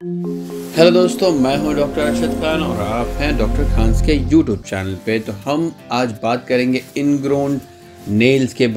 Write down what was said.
Hello दोस्तों, मैं हूँ डॉक्टर अरशद खान और आप हैं डॉक्टर खान के यूट्यूब चैनल पे। तो हम आज बात करेंगे इनग्रोन नेल्स के बारे